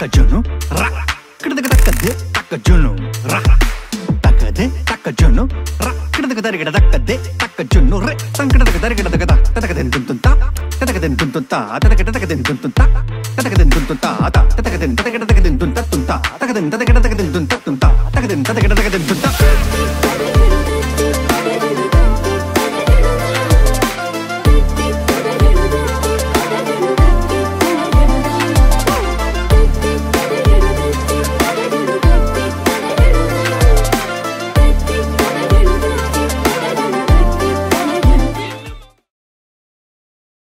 తక్కజును రా ఇక్కడికి దక్కదే తక్కజును రా తక్కదే తక్కజును రా ఇక్కడికి దరిగడ దక్కదే తక్కజును రే సంకటదక దరిగడ దగద తదకదెన్ తుంతుంత తదకదెన్ తుంతుంత తదకడ తదకదెన్ తుంతుంత తదకదెన్ తుంతుంత అత తదకదెన్ తదకడ తదకదెన్ తుంత తుంత తదకదెన్ తదకడ తదకదెన్ తుంత తుంత తదకదెన్ తదకడ తదకదెన్ తుంత